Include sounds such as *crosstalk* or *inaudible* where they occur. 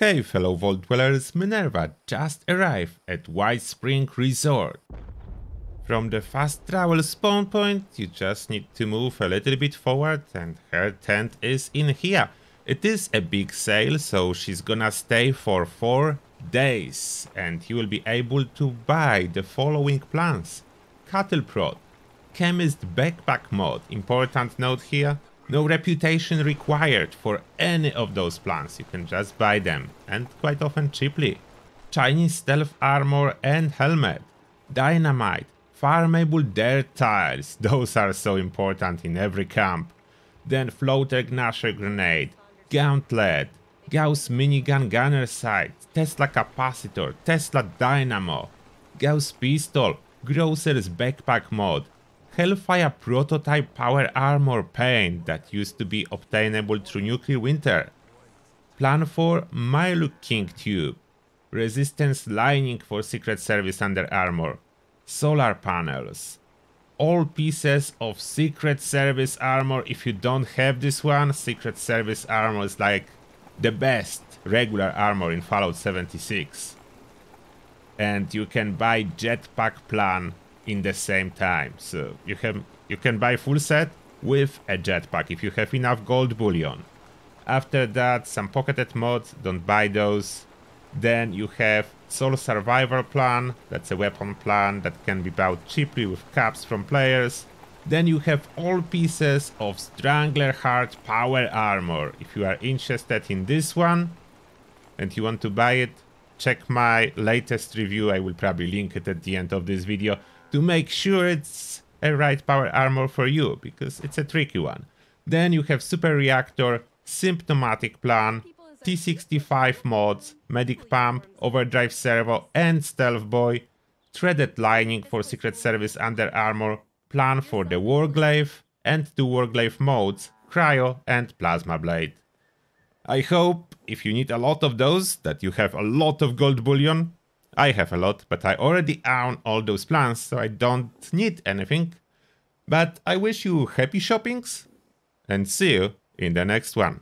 Hey fellow Vault Dwellers, Minerva just arrived at White Spring Resort. From the fast travel spawn point, you just need to move a little bit forward and her tent is in here. It is a big sale, so she's gonna stay for 4 days and you will be able to buy the following plants. Cattle Prod, Chemist Backpack Mod, important note here, no reputation required for any of those plans, you can just buy them, and quite often cheaply. Chinese stealth armor and helmet. Dynamite, farmable dirt tiles, *laughs* those are so important in every camp. Then floater gnasher grenade, gauntlet, Gauss minigun gunner sight, Tesla capacitor, Tesla dynamo, Gauss pistol, Grocer's backpack mod, Hellfire prototype power armor paint that used to be obtainable through nuclear winter. Plan for Myluk King tube. Resistance lining for Secret Service under armor. Solar panels. All pieces of Secret Service armor. If you don't have this one, Secret Service armor is like the best regular armor in Fallout 76. And you can buy jetpack plan in the same time. So you have you can buy full set with a jetpack if you have enough gold bullion. After that, some pocketed mods, don't buy those. Then you have Soul Survivor plan, that's a weapon plan that can be bought cheaply with caps from players. Then you have all pieces of Strangler Heart power armor. If you are interested in this one and you want to buy it, check my latest review, I will probably link it at the end of this video to make sure it's a right power armor for you, because it's a tricky one. Then you have Super Reactor, Symptomatic Plan, T65 mods, Medic Pump, Overdrive Servo and Stealth Boy, Threaded Lining for Secret Service Under Armor, Plan for the Warglaive, and two Warglaive modes, Cryo and Plasma Blade. I hope, if you need a lot of those, that you have a lot of gold bullion, I have a lot, but I already own all those plants, so I don't need anything. But I wish you happy shoppings, and see you in the next one.